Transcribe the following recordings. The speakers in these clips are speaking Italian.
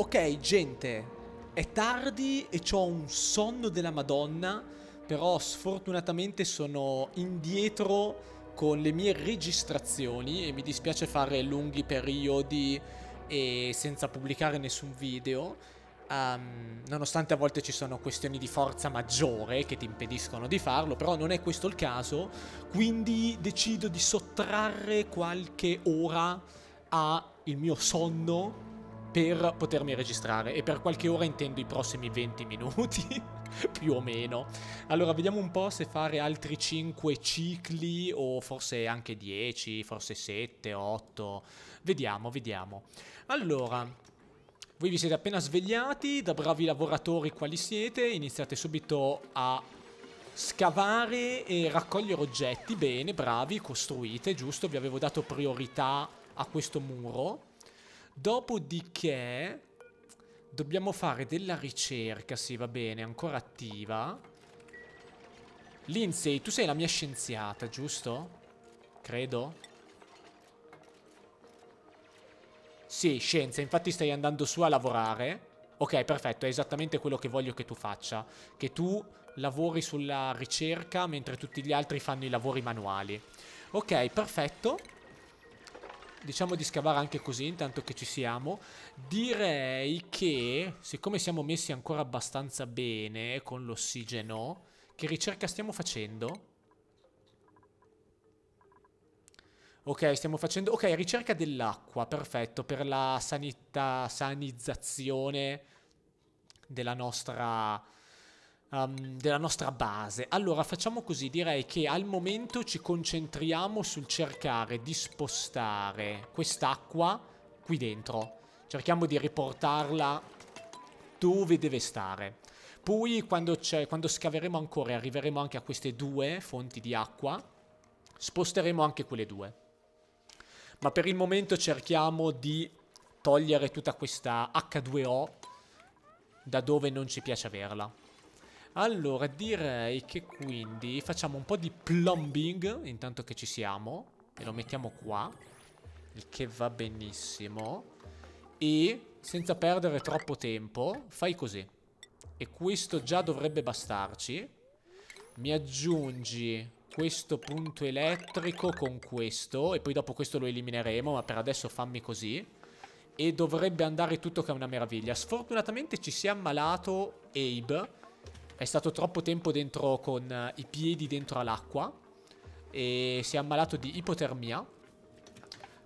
Ok, gente, è tardi e ho un sonno della Madonna, però sfortunatamente sono indietro con le mie registrazioni e mi dispiace fare lunghi periodi e senza pubblicare nessun video. Um, nonostante a volte ci sono questioni di forza maggiore che ti impediscono di farlo, però non è questo il caso, quindi decido di sottrarre qualche ora al mio sonno per potermi registrare e per qualche ora intendo i prossimi 20 minuti più o meno. Allora vediamo un po' se fare altri 5 cicli o forse anche 10 forse 7 8 vediamo vediamo. Allora voi vi siete appena svegliati da bravi lavoratori quali siete iniziate subito a scavare e raccogliere oggetti. Bene bravi costruite giusto? Vi avevo dato priorità a questo muro Dopodiché dobbiamo fare della ricerca, sì va bene, ancora attiva. Lindsay, tu sei la mia scienziata, giusto? Credo. Sì, scienza, infatti stai andando su a lavorare. Ok, perfetto, è esattamente quello che voglio che tu faccia. Che tu lavori sulla ricerca mentre tutti gli altri fanno i lavori manuali. Ok, perfetto diciamo di scavare anche così intanto che ci siamo direi che siccome siamo messi ancora abbastanza bene con l'ossigeno che ricerca stiamo facendo? Ok, stiamo facendo... Ok, ricerca dell'acqua, perfetto, per la sanità, sanizzazione della nostra um, della nostra base. Allora facciamo così, direi che al momento ci concentriamo sul cercare di spostare quest'acqua qui dentro. Cerchiamo di riportarla dove deve stare. Poi quando, quando scaveremo ancora e arriveremo anche a queste due fonti di acqua, sposteremo anche quelle due. Ma per il momento cerchiamo di togliere tutta questa H2O da dove non ci piace averla. Allora, direi che quindi facciamo un po' di plumbing intanto che ci siamo. E lo mettiamo qua. Il che va benissimo. E senza perdere troppo tempo, fai così. E questo già dovrebbe bastarci. Mi aggiungi questo punto elettrico con questo. E poi dopo questo lo elimineremo, ma per adesso fammi così. E dovrebbe andare tutto che è una meraviglia. Sfortunatamente ci si è ammalato Abe è stato troppo tempo dentro con uh, i piedi dentro all'acqua e si è ammalato di ipotermia.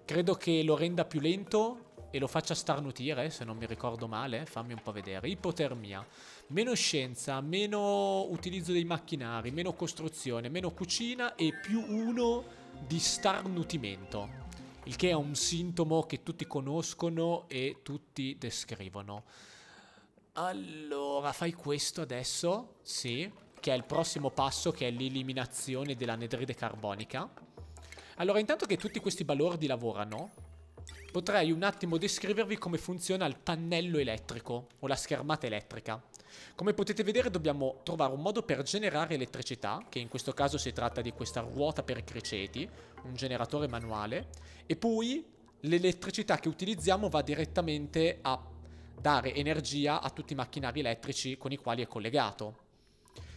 Credo che lo renda più lento e lo faccia starnutire, se non mi ricordo male. Fammi un po' vedere. Ipotermia. Meno scienza, meno utilizzo dei macchinari, meno costruzione, meno cucina e più uno di starnutimento. Il che è un sintomo che tutti conoscono e tutti descrivono. Allora, fai questo adesso, sì, che è il prossimo passo, che è l'eliminazione dell'anidride carbonica. Allora, intanto che tutti questi balordi lavorano, potrei un attimo descrivervi come funziona il pannello elettrico o la schermata elettrica. Come potete vedere dobbiamo trovare un modo per generare elettricità, che in questo caso si tratta di questa ruota per criceti, un generatore manuale, e poi l'elettricità che utilizziamo va direttamente a dare energia a tutti i macchinari elettrici con i quali è collegato.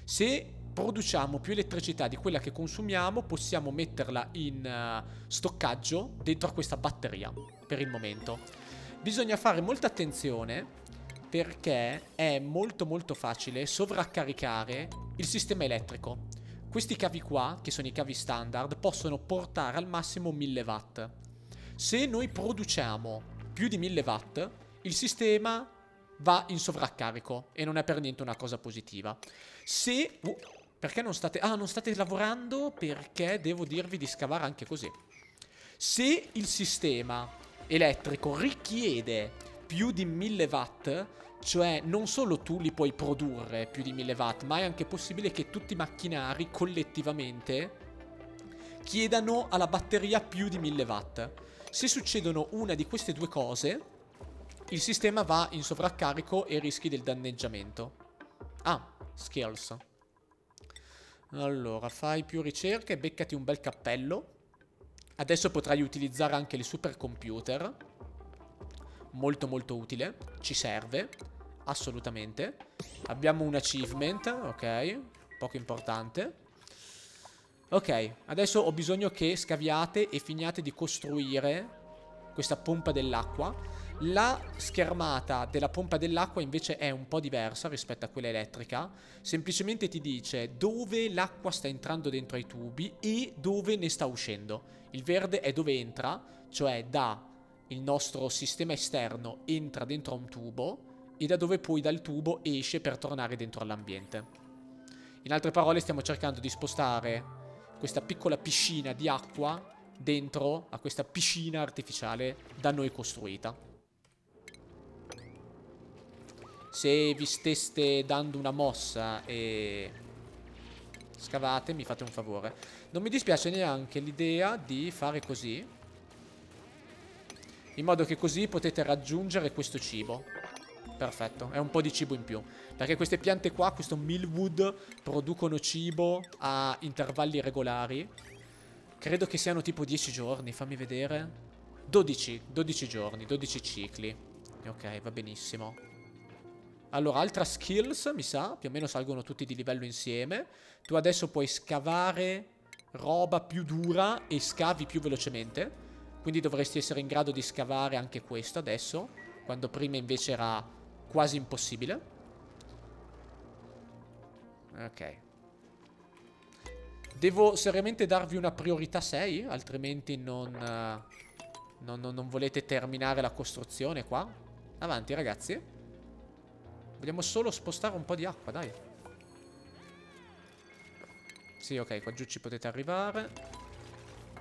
Se produciamo più elettricità di quella che consumiamo, possiamo metterla in uh, stoccaggio dentro a questa batteria, per il momento. Bisogna fare molta attenzione perché è molto molto facile sovraccaricare il sistema elettrico. Questi cavi qua, che sono i cavi standard, possono portare al massimo 1000 watt. Se noi produciamo più di 1000 watt, il sistema va in sovraccarico e non è per niente una cosa positiva. Se... Uh, perché non state... Ah, non state lavorando perché devo dirvi di scavare anche così. Se il sistema elettrico richiede più di 1000 watt, cioè non solo tu li puoi produrre più di 1000 watt, ma è anche possibile che tutti i macchinari collettivamente chiedano alla batteria più di 1000 watt. Se succedono una di queste due cose, il sistema va in sovraccarico e rischi del danneggiamento. Ah, skills. Allora, fai più ricerche, beccati un bel cappello. Adesso potrai utilizzare anche il supercomputer. molto molto utile, ci serve, assolutamente. Abbiamo un achievement, ok, poco importante. Ok, adesso ho bisogno che scaviate e finiate di costruire questa pompa dell'acqua. La schermata della pompa dell'acqua invece è un po' diversa rispetto a quella elettrica. Semplicemente ti dice dove l'acqua sta entrando dentro ai tubi e dove ne sta uscendo. Il verde è dove entra, cioè da il nostro sistema esterno entra dentro un tubo e da dove poi dal tubo esce per tornare dentro all'ambiente. In altre parole stiamo cercando di spostare questa piccola piscina di acqua dentro a questa piscina artificiale da noi costruita. Se vi steste dando una mossa e scavate, mi fate un favore. Non mi dispiace neanche l'idea di fare così. In modo che così potete raggiungere questo cibo. Perfetto, è un po' di cibo in più. Perché queste piante qua, questo millwood, producono cibo a intervalli regolari. Credo che siano tipo 10 giorni, fammi vedere. 12, 12 giorni, 12 cicli. Ok, va benissimo. Allora, altra skills, mi sa, più o meno salgono tutti di livello insieme. Tu adesso puoi scavare roba più dura e scavi più velocemente. Quindi dovresti essere in grado di scavare anche questo adesso, quando prima invece era quasi impossibile. Ok. Devo seriamente darvi una priorità 6, altrimenti non, uh, non, non, non volete terminare la costruzione qua. Avanti ragazzi. Vogliamo solo spostare un po' di acqua, dai. Sì, ok, qua giù ci potete arrivare.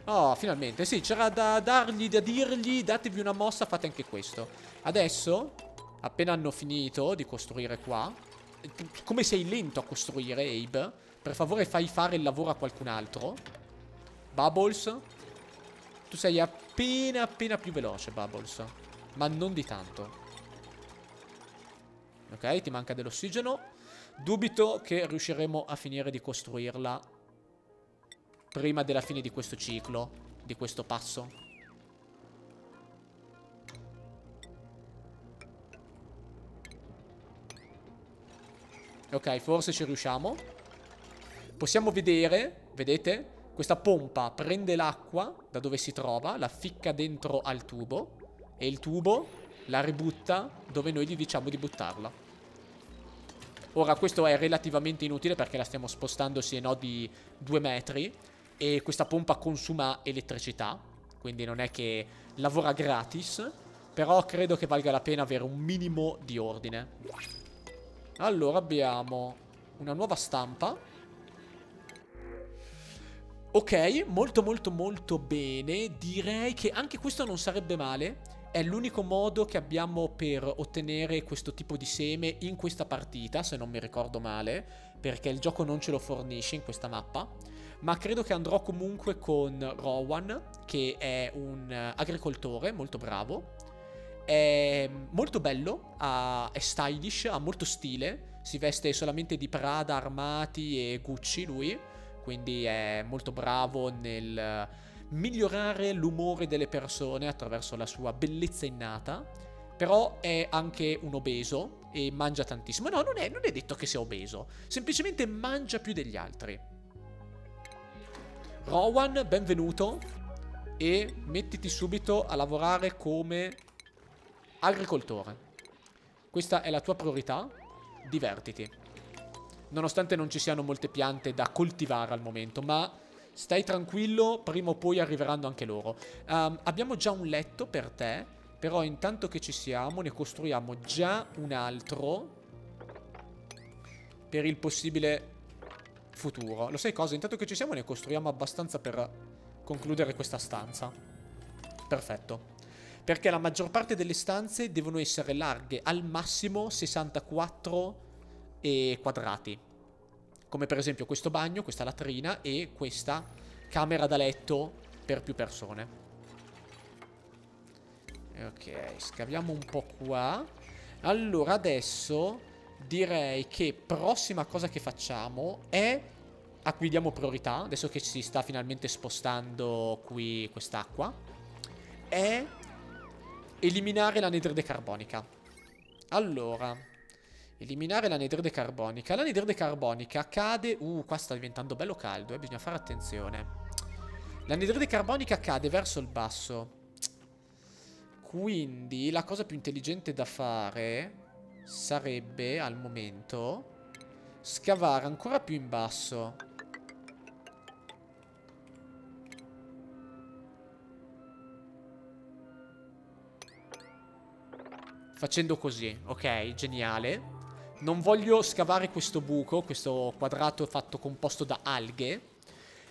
Oh, finalmente. Sì, c'era da dargli, da dirgli, datevi una mossa, fate anche questo. Adesso Appena hanno finito di costruire qua Come sei lento a costruire, Abe Per favore fai fare il lavoro a qualcun altro Bubbles Tu sei appena appena più veloce, Bubbles Ma non di tanto Ok, ti manca dell'ossigeno Dubito che riusciremo a finire di costruirla Prima della fine di questo ciclo Di questo passo Ok, forse ci riusciamo. Possiamo vedere, vedete? Questa pompa prende l'acqua da dove si trova, la ficca dentro al tubo e il tubo la ributta dove noi gli diciamo di buttarla. Ora questo è relativamente inutile perché la stiamo spostando sì e no di due metri e questa pompa consuma elettricità, quindi non è che lavora gratis, però credo che valga la pena avere un minimo di ordine. Allora abbiamo una nuova stampa. Ok, molto molto molto bene. Direi che anche questo non sarebbe male. È l'unico modo che abbiamo per ottenere questo tipo di seme in questa partita, se non mi ricordo male, perché il gioco non ce lo fornisce in questa mappa. Ma credo che andrò comunque con Rowan, che è un agricoltore molto bravo è molto bello, ha, è stylish, ha molto stile. Si veste solamente di Prada, Armati e Gucci lui. Quindi è molto bravo nel migliorare l'umore delle persone attraverso la sua bellezza innata. Però è anche un obeso e mangia tantissimo. No, non è, non è detto che sia obeso. Semplicemente mangia più degli altri. Rowan, benvenuto. E mettiti subito a lavorare come Agricoltore. Questa è la tua priorità. Divertiti. Nonostante non ci siano molte piante da coltivare al momento, ma stai tranquillo, prima o poi arriveranno anche loro. Um, abbiamo già un letto per te, però intanto che ci siamo ne costruiamo già un altro per il possibile futuro. Lo sai cosa? Intanto che ci siamo ne costruiamo abbastanza per concludere questa stanza. Perfetto perché la maggior parte delle stanze devono essere larghe al massimo 64 e quadrati. Come per esempio questo bagno, questa latrina e questa camera da letto per più persone. Ok, scaviamo un po' qua. Allora adesso direi che prossima cosa che facciamo è a cui diamo priorità, adesso che si sta finalmente spostando qui quest'acqua, è eliminare l'anidride carbonica. Allora, eliminare l'anidride carbonica. L'anidride carbonica cade... Uh, qua sta diventando bello caldo, eh, bisogna fare attenzione. L'anidride carbonica cade verso il basso. Quindi la cosa più intelligente da fare sarebbe, al momento, scavare ancora più in basso. Facendo così, ok, geniale. Non voglio scavare questo buco, questo quadrato fatto composto da alghe.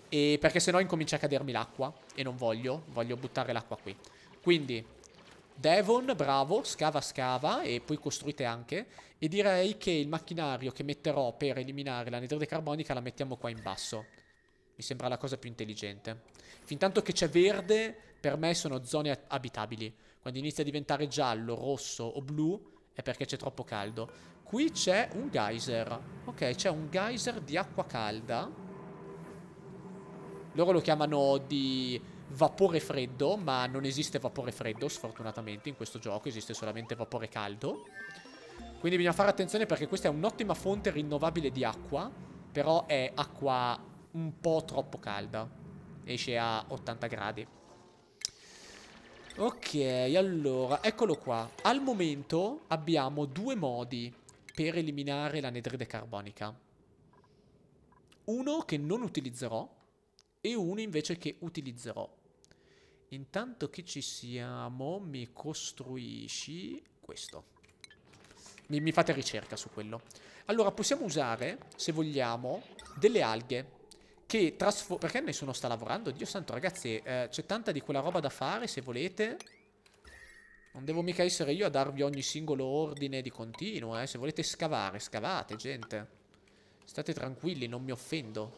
E perché sennò incomincia a cadermi l'acqua. E non voglio, voglio buttare l'acqua qui. Quindi, Devon, bravo, scava scava e poi costruite anche. E direi che il macchinario che metterò per eliminare l'anidride carbonica la mettiamo qua in basso. Mi sembra la cosa più intelligente. Fintanto che c'è verde, per me sono zone abitabili. Quando inizia a diventare giallo, rosso o blu è perché c'è troppo caldo. Qui c'è un geyser. Ok, c'è un geyser di acqua calda. Loro lo chiamano di vapore freddo, ma non esiste vapore freddo, sfortunatamente, in questo gioco. Esiste solamente vapore caldo. Quindi bisogna fare attenzione perché questa è un'ottima fonte rinnovabile di acqua, però è acqua un po' troppo calda. Esce a 80 gradi. Ok, allora, eccolo qua. Al momento abbiamo due modi per eliminare l'anidride carbonica. Uno che non utilizzerò e uno invece che utilizzerò. Intanto che ci siamo, mi costruisci questo. Mi, mi fate ricerca su quello. Allora, possiamo usare, se vogliamo, delle alghe che trasforma... Perché nessuno sta lavorando? Dio santo, ragazzi, eh, c'è tanta di quella roba da fare, se volete. Non devo mica essere io a darvi ogni singolo ordine di continuo, eh. Se volete scavare, scavate, gente. State tranquilli, non mi offendo.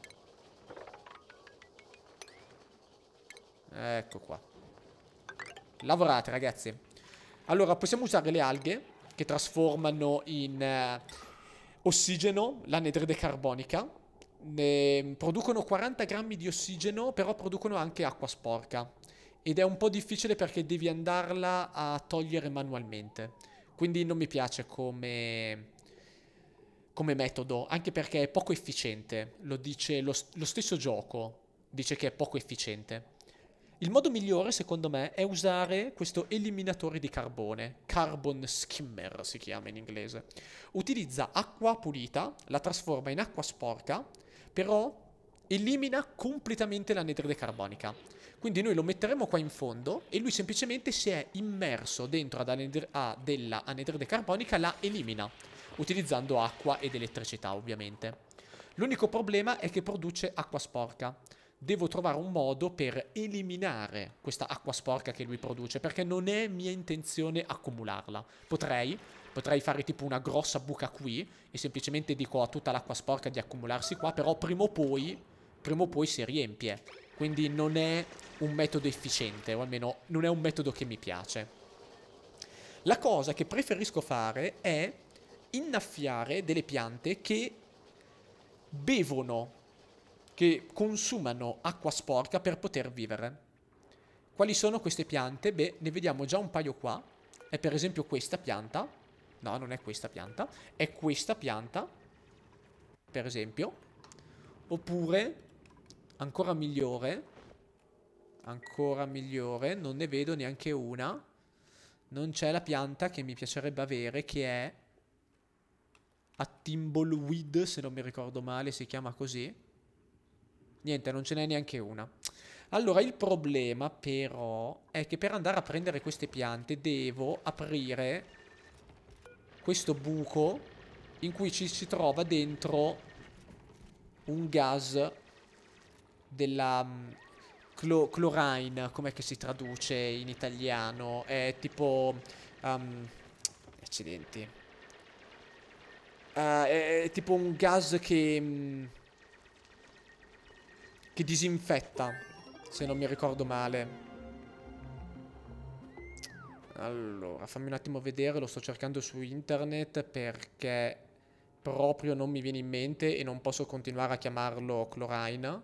Ecco qua. Lavorate, ragazzi. Allora, possiamo usare le alghe che trasformano in eh, ossigeno l'anidride carbonica ne producono 40 grammi di ossigeno, però producono anche acqua sporca. Ed è un po' difficile perché devi andarla a togliere manualmente. Quindi non mi piace come, come metodo, anche perché è poco efficiente. Lo dice lo, lo stesso gioco, dice che è poco efficiente. Il modo migliore, secondo me, è usare questo eliminatore di carbone. Carbon skimmer si chiama in inglese. Utilizza acqua pulita, la trasforma in acqua sporca però elimina completamente l'anidride carbonica. Quindi noi lo metteremo qua in fondo e lui semplicemente si è immerso dentro ad anidr- a della anidride carbonica, la elimina, utilizzando acqua ed elettricità ovviamente. L'unico problema è che produce acqua sporca. Devo trovare un modo per eliminare questa acqua sporca che lui produce, perché non è mia intenzione accumularla. Potrei, Potrei fare tipo una grossa buca qui e semplicemente dico a tutta l'acqua sporca di accumularsi qua, però prima o poi, prima o poi si riempie. Quindi non è un metodo efficiente, o almeno non è un metodo che mi piace. La cosa che preferisco fare è innaffiare delle piante che bevono, che consumano acqua sporca per poter vivere. Quali sono queste piante? Beh, ne vediamo già un paio qua. È per esempio questa pianta, No, non è questa pianta. È questa pianta. Per esempio. Oppure, ancora migliore. Ancora migliore. Non ne vedo neanche una. Non c'è la pianta che mi piacerebbe avere, che è... A Timbleweed, se non mi ricordo male, si chiama così. Niente, non ce n'è neanche una. Allora, il problema però è che per andare a prendere queste piante devo aprire questo buco in cui ci si trova dentro un gas della um, clo chlorine, com'è che si traduce in italiano? È tipo... Um, accidenti. Uh, è, è, tipo un gas che... Um, che disinfetta, se non mi ricordo male. Allora, fammi un attimo vedere, lo sto cercando su internet perché proprio non mi viene in mente e non posso continuare a chiamarlo chlorine.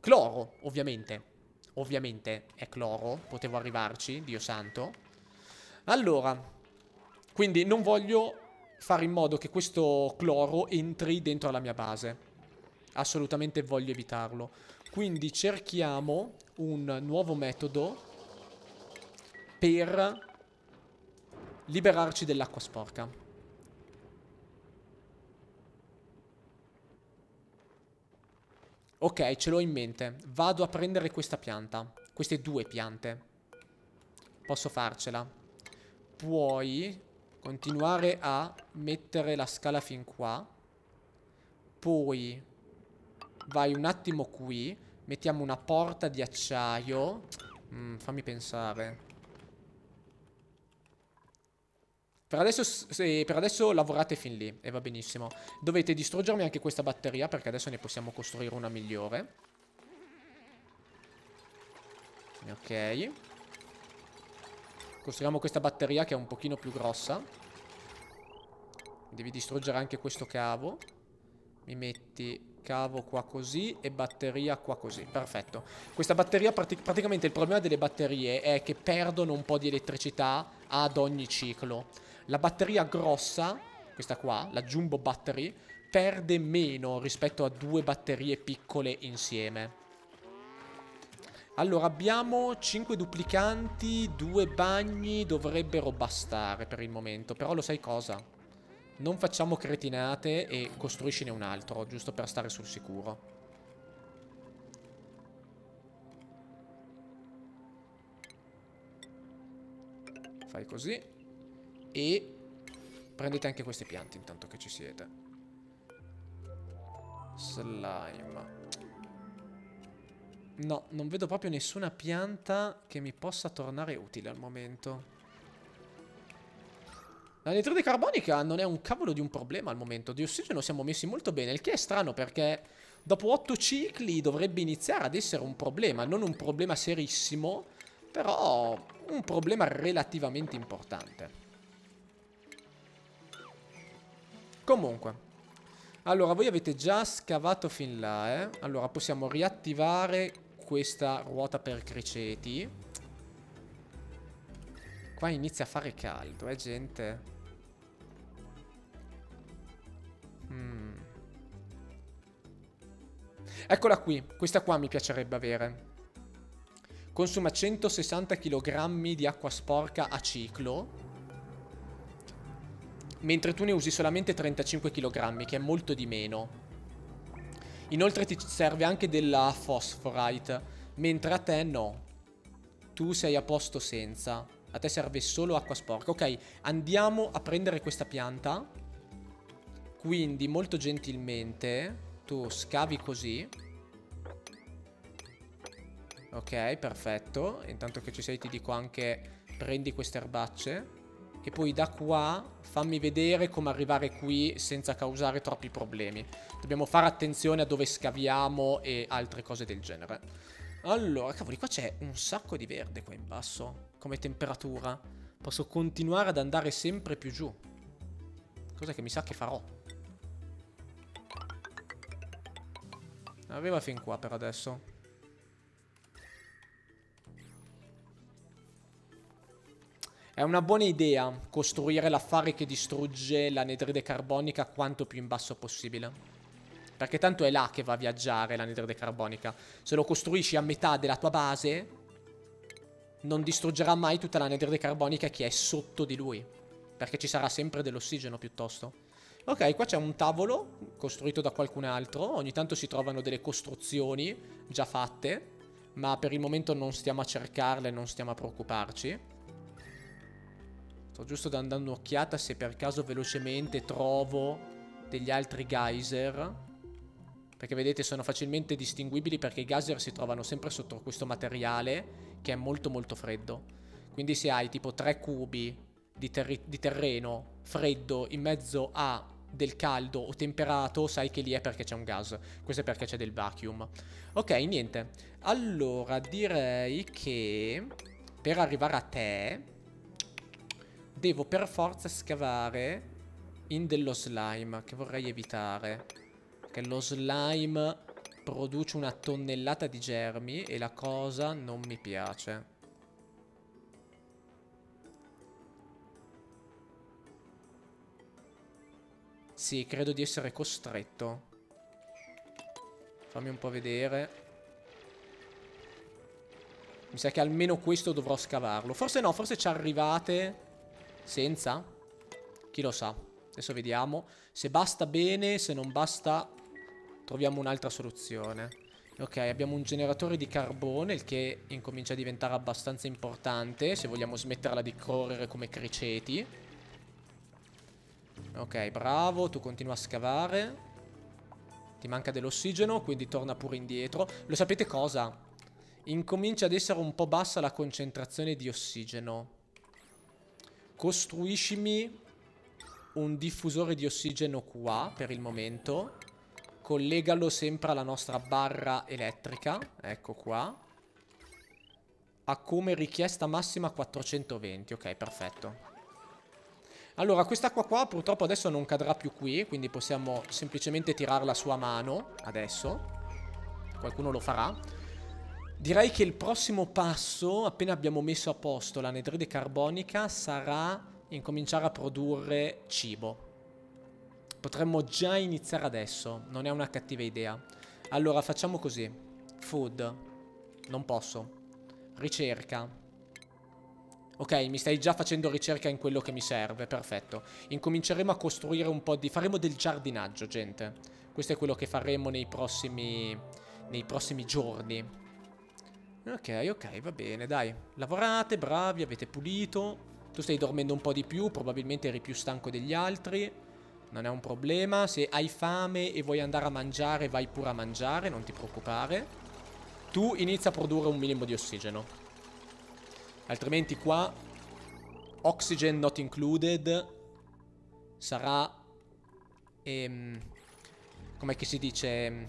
Cloro, ovviamente. Ovviamente è cloro, potevo arrivarci, Dio santo. Allora, quindi non voglio fare in modo che questo cloro entri dentro la mia base. Assolutamente voglio evitarlo. Quindi cerchiamo un nuovo metodo per liberarci dell'acqua sporca. Ok, ce l'ho in mente. Vado a prendere questa pianta. Queste due piante. Posso farcela. Puoi continuare a mettere la scala fin qua. Poi vai un attimo qui. Mettiamo una porta di acciaio. Mm, fammi pensare. Per adesso, se, per adesso, lavorate fin lì e va benissimo. Dovete distruggermi anche questa batteria perché adesso ne possiamo costruire una migliore. Ok. Costruiamo questa batteria che è un pochino più grossa. Devi distruggere anche questo cavo. Mi metti cavo qua così e batteria qua così. Perfetto. Questa batteria, pratic praticamente il problema delle batterie è che perdono un po' di elettricità ad ogni ciclo. La batteria grossa, questa qua, la Jumbo Battery, perde meno rispetto a due batterie piccole insieme. Allora, abbiamo 5 duplicanti, 2 bagni, dovrebbero bastare per il momento. Però lo sai cosa? Non facciamo cretinate e costruiscine un altro, giusto per stare sul sicuro. Fai così. E prendete anche queste piante intanto che ci siete. Slime. No, non vedo proprio nessuna pianta che mi possa tornare utile al momento. La nitride carbonica non è un cavolo di un problema al momento. Di ossigeno siamo messi molto bene, il che è strano perché dopo 8 cicli dovrebbe iniziare ad essere un problema. Non un problema serissimo, però un problema relativamente importante. Comunque. Allora, voi avete già scavato fin là, eh? Allora, possiamo riattivare questa ruota per criceti. Qua inizia a fare caldo, eh, gente? Mm. Eccola qui. Questa qua mi piacerebbe avere. Consuma 160 kg di acqua sporca a ciclo mentre tu ne usi solamente 35 kg, che è molto di meno. Inoltre ti serve anche della Phosphorite, mentre a te no. Tu sei a posto senza. A te serve solo acqua sporca. Ok, andiamo a prendere questa pianta. Quindi, molto gentilmente, tu scavi così. Ok, perfetto. Intanto che ci sei ti dico anche prendi queste erbacce. E poi da qua fammi vedere come arrivare qui senza causare troppi problemi. Dobbiamo fare attenzione a dove scaviamo e altre cose del genere. Allora, cavoli, qua c'è un sacco di verde qua in basso, come temperatura. Posso continuare ad andare sempre più giù. Cosa che mi sa che farò. Arriva fin qua per adesso. È una buona idea costruire l'affare che distrugge l'anidride carbonica quanto più in basso possibile. Perché tanto è là che va a viaggiare l'anidride carbonica. Se lo costruisci a metà della tua base, non distruggerà mai tutta l'anidride carbonica che è sotto di lui. Perché ci sarà sempre dell'ossigeno piuttosto. Ok, qua c'è un tavolo costruito da qualcun altro. Ogni tanto si trovano delle costruzioni già fatte. Ma per il momento non stiamo a cercarle, non stiamo a preoccuparci. Sto giusto dando un'occhiata se per caso velocemente trovo degli altri geyser. Perché vedete sono facilmente distinguibili perché i geyser si trovano sempre sotto questo materiale che è molto molto freddo. Quindi se hai tipo tre cubi di, ter di terreno freddo in mezzo a del caldo o temperato, sai che lì è perché c'è un gas. Questo è perché c'è del vacuum. Ok, niente. Allora, direi che per arrivare a te devo per forza scavare in dello slime, che vorrei evitare. Perché lo slime produce una tonnellata di germi e la cosa non mi piace. Sì, credo di essere costretto. Fammi un po' vedere. Mi sa che almeno questo dovrò scavarlo. Forse no, forse ci arrivate senza. Chi lo sa. Adesso vediamo. Se basta bene, se non basta troviamo un'altra soluzione. Ok, abbiamo un generatore di carbone, il che incomincia a diventare abbastanza importante se vogliamo smetterla di correre come criceti. Ok, bravo, tu continua a scavare. Ti manca dell'ossigeno, quindi torna pure indietro. Lo sapete cosa? Incomincia ad essere un po' bassa la concentrazione di ossigeno. Costruiscimi un diffusore di ossigeno qua, per il momento. Collegalo sempre alla nostra barra elettrica. Ecco qua. Ha come richiesta massima 420. Ok, perfetto. Allora, quest'acqua qua purtroppo adesso non cadrà più qui, quindi possiamo semplicemente tirarla su a mano, adesso. Qualcuno lo farà. Direi che il prossimo passo, appena abbiamo messo a posto l'anidride carbonica, sarà incominciare a produrre cibo. Potremmo già iniziare adesso, non è una cattiva idea. Allora, facciamo così. Food. Non posso. Ricerca. Ok, mi stai già facendo ricerca in quello che mi serve, perfetto. Incominceremo a costruire un po' di... Faremo del giardinaggio, gente. Questo è quello che faremo nei prossimi... nei prossimi giorni. Ok, ok, va bene, dai. Lavorate, bravi, avete pulito. Tu stai dormendo un po' di più, probabilmente eri più stanco degli altri. Non è un problema. Se hai fame e vuoi andare a mangiare, vai pure a mangiare, non ti preoccupare. Tu inizia a produrre un minimo di ossigeno. Altrimenti qua Oxygen not included sarà ehm, come si dice ehm,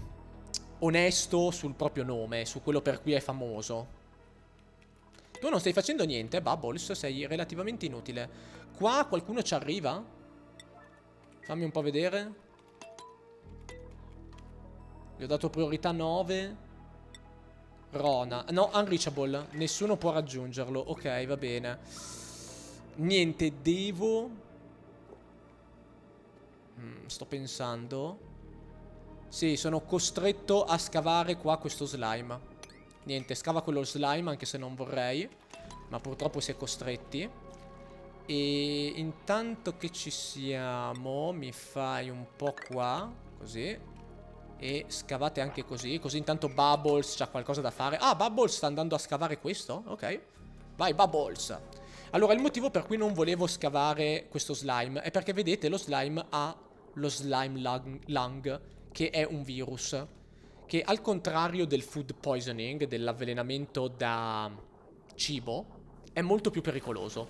onesto sul proprio nome, su quello per cui è famoso. Tu non stai facendo niente, Bubbles, sei relativamente inutile. Qua qualcuno ci arriva? Fammi un po' vedere. Gli ho dato priorità 9. Rona. No, unreachable. Nessuno può raggiungerlo. Ok, va bene. Niente, devo... Mm, sto pensando. Sì, sono costretto a scavare qua questo slime. Niente, scava quello slime anche se non vorrei. Ma purtroppo si è costretti. E intanto che ci siamo, mi fai un po' qua. Così. E scavate anche così Così intanto Bubbles c'ha qualcosa da fare Ah, Bubbles sta andando a scavare questo? Ok Vai, Bubbles Allora, il motivo per cui non volevo scavare questo slime È perché, vedete, lo slime ha lo slime lung, lung Che è un virus Che al contrario del food poisoning Dell'avvelenamento da cibo È molto più pericoloso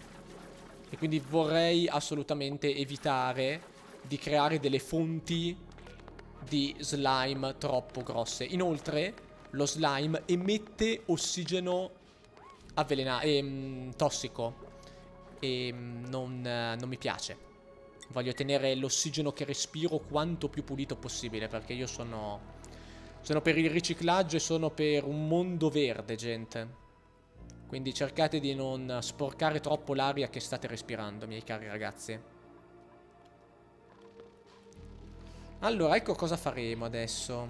E quindi vorrei assolutamente evitare Di creare delle fonti di slime troppo grosse. Inoltre, lo slime emette ossigeno avvelenato, ehm, tossico. E mm, non, non mi piace. Voglio tenere l'ossigeno che respiro quanto più pulito possibile, perché io sono... Sono per il riciclaggio e sono per un mondo verde, gente. Quindi cercate di non sporcare troppo l'aria che state respirando, miei cari ragazzi. Allora, ecco cosa faremo adesso.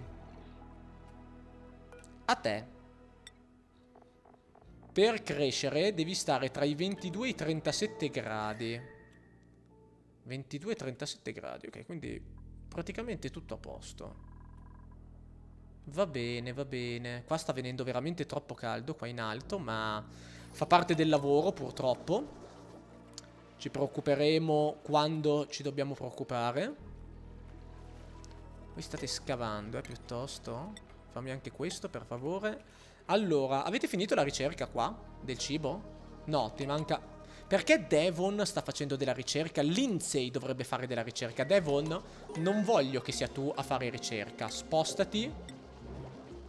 A te. Per crescere devi stare tra i 22 e i 37 gradi. 22 e 37 gradi, ok, quindi praticamente tutto a posto. Va bene, va bene. Qua sta venendo veramente troppo caldo, qua in alto, ma fa parte del lavoro purtroppo. Ci preoccuperemo quando ci dobbiamo preoccupare. Voi state scavando, eh, piuttosto. Fammi anche questo, per favore. Allora, avete finito la ricerca qua? Del cibo? No, ti manca... Perché Devon sta facendo della ricerca? Lindsay dovrebbe fare della ricerca. Devon, non voglio che sia tu a fare ricerca. Spostati.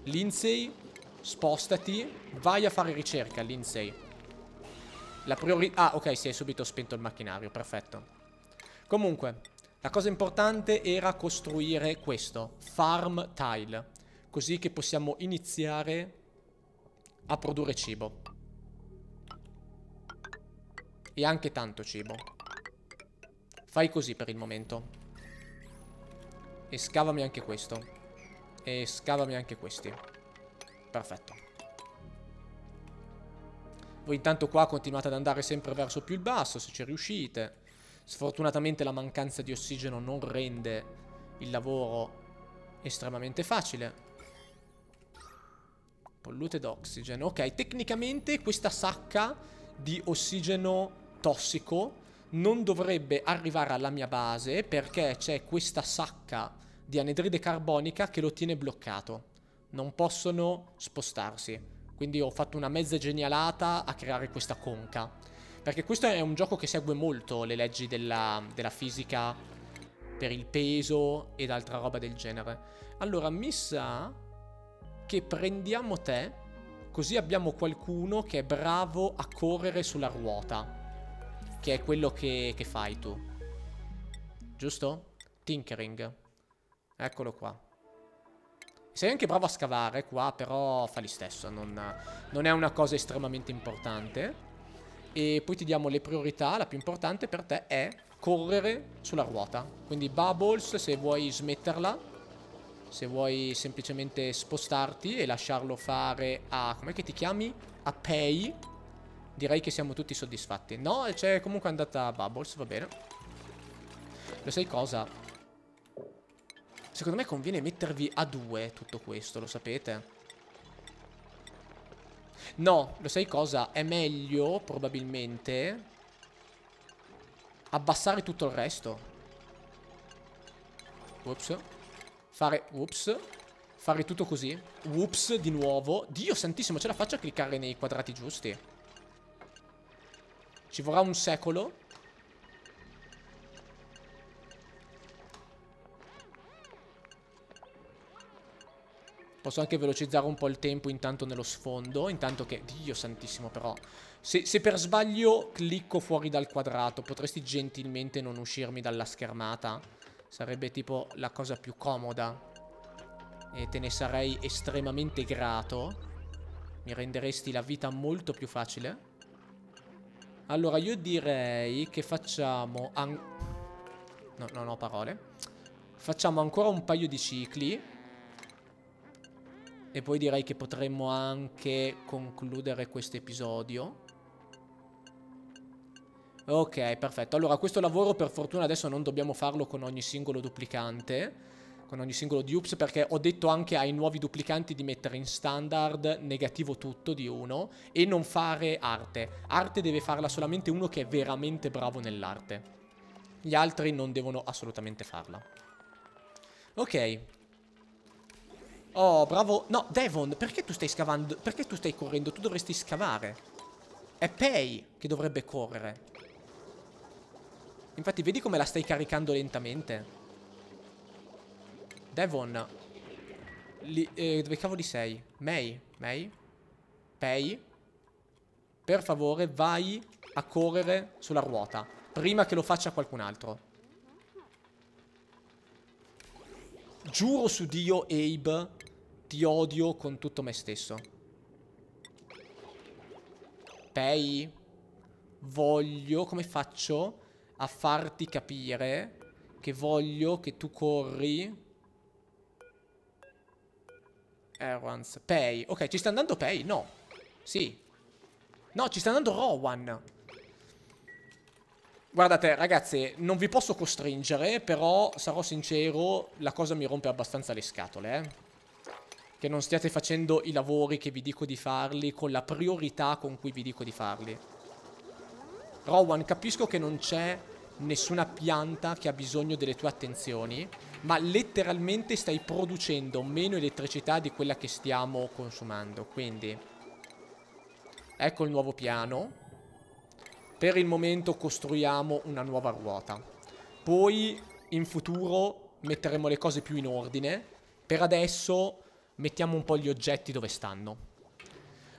Lindsay, spostati. Vai a fare ricerca, Lindsay. La priorità... Ah, ok, si è subito spento il macchinario. Perfetto. Comunque, la cosa importante era costruire questo, farm tile, così che possiamo iniziare a produrre cibo. E anche tanto cibo. Fai così per il momento. E scavami anche questo. E scavami anche questi. Perfetto. Voi intanto qua continuate ad andare sempre verso più il basso, se ci riuscite. Sfortunatamente la mancanza di ossigeno non rende il lavoro estremamente facile. Polluted oxygen. Ok, tecnicamente questa sacca di ossigeno tossico non dovrebbe arrivare alla mia base perché c'è questa sacca di anidride carbonica che lo tiene bloccato. Non possono spostarsi. Quindi ho fatto una mezza genialata a creare questa conca. Perché questo è un gioco che segue molto le leggi della, della fisica per il peso ed altra roba del genere. Allora, mi sa che prendiamo te, così abbiamo qualcuno che è bravo a correre sulla ruota. Che è quello che, che fai tu. Giusto? Tinkering. Eccolo qua. Sei anche bravo a scavare qua, però fa lo stesso, non, non è una cosa estremamente importante. E poi ti diamo le priorità, la più importante per te è correre sulla ruota. Quindi Bubbles, se vuoi smetterla, se vuoi semplicemente spostarti e lasciarlo fare a... com'è che ti chiami? A Pay, direi che siamo tutti soddisfatti. No, c'è comunque andata Bubbles, va bene. Lo sai cosa? Secondo me conviene mettervi a due tutto questo, lo sapete? No, lo sai cosa? È meglio, probabilmente, abbassare tutto il resto. Ups. Fare, ups. Fare tutto così. Ups, di nuovo. Dio santissimo, ce la faccio a cliccare nei quadrati giusti. Ci vorrà un secolo. Posso anche velocizzare un po' il tempo intanto nello sfondo. Intanto che... Dio santissimo però. Se, se, per sbaglio clicco fuori dal quadrato, potresti gentilmente non uscirmi dalla schermata? Sarebbe tipo la cosa più comoda. E te ne sarei estremamente grato. Mi renderesti la vita molto più facile. Allora io direi che facciamo... No, non ho parole. Facciamo ancora un paio di cicli. E poi direi che potremmo anche concludere questo episodio. Ok, perfetto. Allora, questo lavoro per fortuna adesso non dobbiamo farlo con ogni singolo duplicante, con ogni singolo dupes, perché ho detto anche ai nuovi duplicanti di mettere in standard negativo tutto di uno e non fare arte. Arte deve farla solamente uno che è veramente bravo nell'arte. Gli altri non devono assolutamente farla. Ok, Oh, bravo. No, Devon, perché tu stai scavando? Perché tu stai correndo? Tu dovresti scavare. È Pei che dovrebbe correre. Infatti, vedi come la stai caricando lentamente? Devon. Li, eh, dove cavoli sei? May? May? Pei? Per favore, vai a correre sulla ruota. Prima che lo faccia qualcun altro. Giuro su Dio, Abe, ti odio con tutto me stesso. Pei, voglio, come faccio a farti capire che voglio che tu corri... Erwans, Pei. Ok, ci sta andando Pei? No. Sì. No, ci sta andando Rowan. Guardate, ragazzi, non vi posso costringere, però sarò sincero, la cosa mi rompe abbastanza le scatole, eh. Che non stiate facendo i lavori che vi dico di farli con la priorità con cui vi dico di farli. Rowan, capisco che non c'è nessuna pianta che ha bisogno delle tue attenzioni, ma letteralmente stai producendo meno elettricità di quella che stiamo consumando, quindi... Ecco il nuovo piano. Per il momento costruiamo una nuova ruota. Poi in futuro metteremo le cose più in ordine. Per adesso mettiamo un po' gli oggetti dove stanno.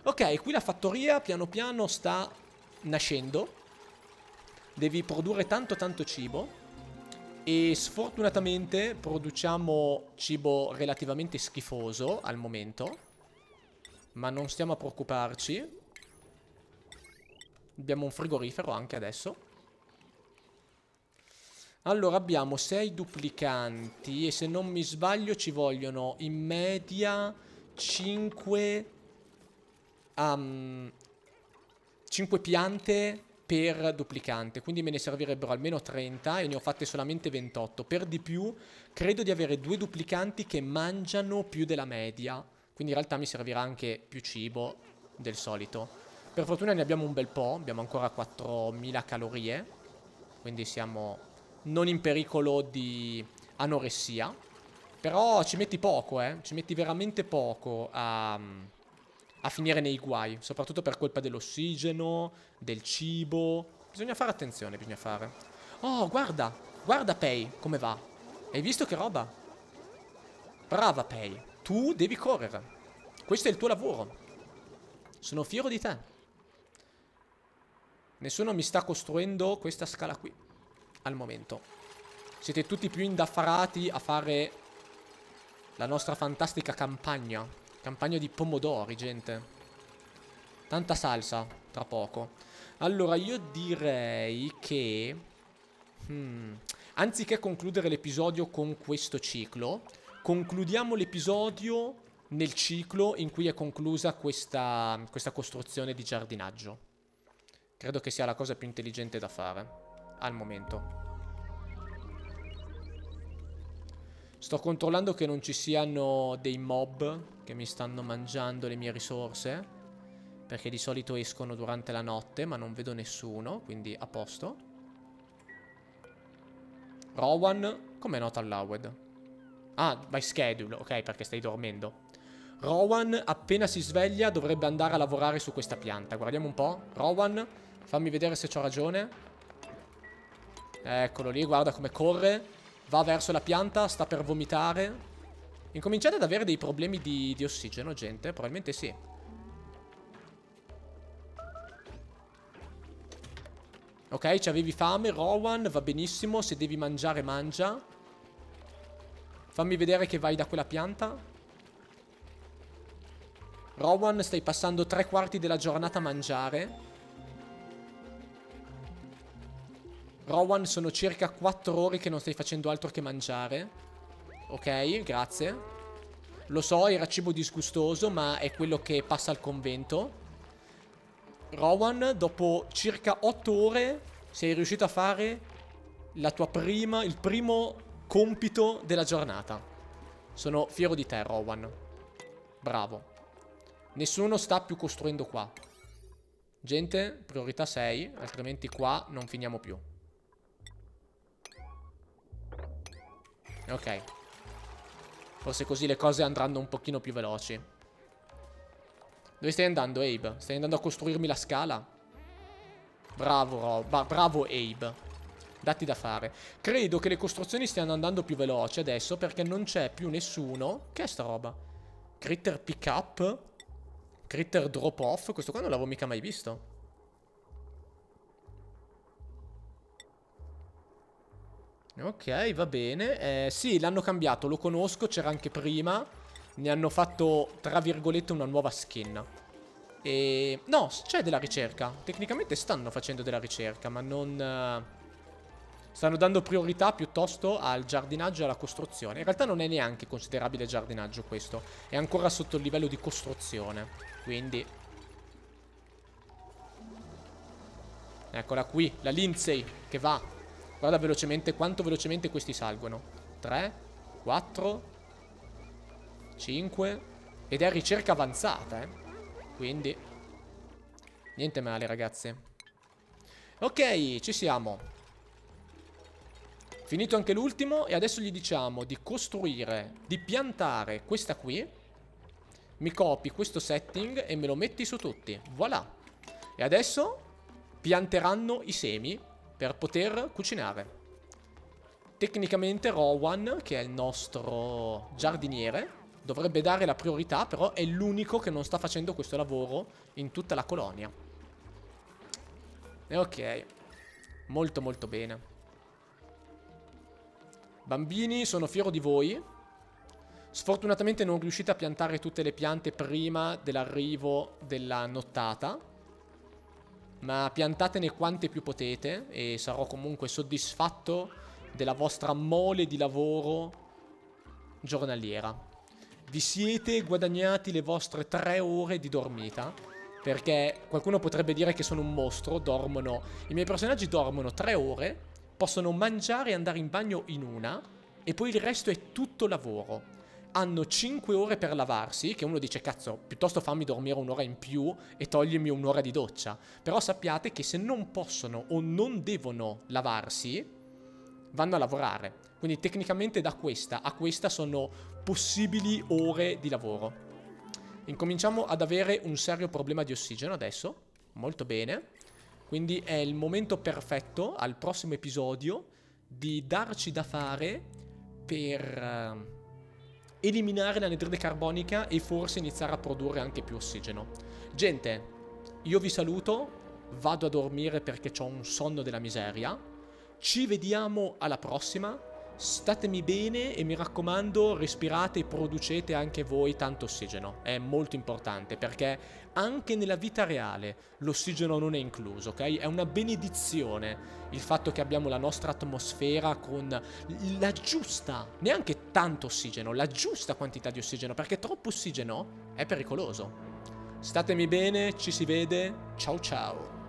Ok, qui la fattoria piano piano sta nascendo. Devi produrre tanto tanto cibo. E sfortunatamente produciamo cibo relativamente schifoso al momento. Ma non stiamo a preoccuparci. Abbiamo un frigorifero anche adesso. Allora abbiamo 6 duplicanti e se non mi sbaglio ci vogliono in media 5 um, 5 piante per duplicante, quindi me ne servirebbero almeno 30 e ne ho fatte solamente 28. Per di più, credo di avere due duplicanti che mangiano più della media, quindi in realtà mi servirà anche più cibo del solito. Per fortuna ne abbiamo un bel po', abbiamo ancora 4000 calorie, quindi siamo non in pericolo di anoressia. Però ci metti poco, eh, ci metti veramente poco a a finire nei guai, soprattutto per colpa dell'ossigeno, del cibo. Bisogna fare attenzione, bisogna fare. Oh, guarda, guarda Pei, come va. Hai visto che roba? Brava Pei, tu devi correre. Questo è il tuo lavoro. Sono fiero di te. Nessuno mi sta costruendo questa scala qui, al momento. Siete tutti più indaffarati a fare la nostra fantastica campagna Campagna di pomodori, gente. Tanta salsa, tra poco. Allora, io direi che... Hmm, anziché concludere l'episodio con questo ciclo, concludiamo l'episodio nel ciclo in cui è conclusa questa, questa costruzione di giardinaggio. Credo che sia la cosa più intelligente da fare, al momento. Sto controllando che non ci siano dei mob che mi stanno mangiando le mie risorse. Perché di solito escono durante la notte, ma non vedo nessuno, quindi a posto. Rowan, com'è nota all'Awed? Ah, by schedule, ok, perché stai dormendo. Rowan, appena si sveglia, dovrebbe andare a lavorare su questa pianta. Guardiamo un po'. Rowan, fammi vedere se ho ragione. Eccolo lì, guarda come corre. Va verso la pianta, sta per vomitare. Incominciate ad avere dei problemi di, di ossigeno, gente? Probabilmente sì. Ok, ci avevi fame, Rowan, va benissimo. Se devi mangiare, mangia. Fammi vedere che vai da quella pianta. Rowan, stai passando tre quarti della giornata a mangiare. Rowan, sono circa 4 ore che non stai facendo altro che mangiare. Ok, grazie. Lo so, era cibo disgustoso, ma è quello che passa al convento. Rowan, dopo circa 8 ore sei riuscito a fare la tua prima, il primo compito della giornata. Sono fiero di te, Rowan. Bravo. Nessuno sta più costruendo qua. Gente, priorità 6, altrimenti qua non finiamo più. Ok. Forse così le cose andranno un pochino più veloci. Dove stai andando, Abe? Stai andando a costruirmi la scala? Bravo, Rob. Bravo, Abe. Datti da fare. Credo che le costruzioni stiano andando più veloci adesso perché non c'è più nessuno. Che è sta roba? Critter pick up? Critter drop off? Questo qua non l'avevo mica mai visto. Ok, va bene. Eh, sì, l'hanno cambiato, lo conosco, c'era anche prima. Ne hanno fatto, tra virgolette, una nuova skin. E... No, c'è della ricerca. Tecnicamente stanno facendo della ricerca, ma non... Uh... Stanno dando priorità piuttosto al giardinaggio e alla costruzione. In realtà non è neanche considerabile giardinaggio questo. È ancora sotto il livello di costruzione. Quindi... Eccola qui, la Lindsay che va Guarda velocemente quanto velocemente questi salgono. 3, 4, 5. Ed è ricerca avanzata, eh. Quindi... Niente male, ragazzi. Ok, ci siamo. Finito anche l'ultimo e adesso gli diciamo di costruire, di piantare questa qui. Mi copi questo setting e me lo metti su tutti. Voilà. E adesso pianteranno i semi per poter cucinare. Tecnicamente Rowan, che è il nostro giardiniere, dovrebbe dare la priorità, però è l'unico che non sta facendo questo lavoro in tutta la colonia. E ok, molto molto bene. Bambini, sono fiero di voi. Sfortunatamente non riuscite a piantare tutte le piante prima dell'arrivo della nottata. Ma piantatene quante più potete e sarò comunque soddisfatto della vostra mole di lavoro giornaliera. Vi siete guadagnati le vostre tre ore di dormita perché qualcuno potrebbe dire che sono un mostro, dormono... I miei personaggi dormono tre ore, possono mangiare e andare in bagno in una e poi il resto è tutto lavoro hanno 5 ore per lavarsi, che uno dice cazzo, piuttosto fammi dormire un'ora in più e togliermi un'ora di doccia. Però sappiate che se non possono o non devono lavarsi, vanno a lavorare. Quindi tecnicamente da questa a questa sono possibili ore di lavoro. Incominciamo ad avere un serio problema di ossigeno adesso. Molto bene. Quindi è il momento perfetto al prossimo episodio di darci da fare per eliminare l'anidride carbonica e forse iniziare a produrre anche più ossigeno. Gente, io vi saluto, vado a dormire perché ho un sonno della miseria. Ci vediamo alla prossima. Statemi bene e mi raccomando respirate e producete anche voi tanto ossigeno. È molto importante perché anche nella vita reale l'ossigeno non è incluso, ok? È una benedizione il fatto che abbiamo la nostra atmosfera con la giusta, neanche tanto ossigeno, la giusta quantità di ossigeno perché troppo ossigeno è pericoloso. Statemi bene, ci si vede, ciao ciao.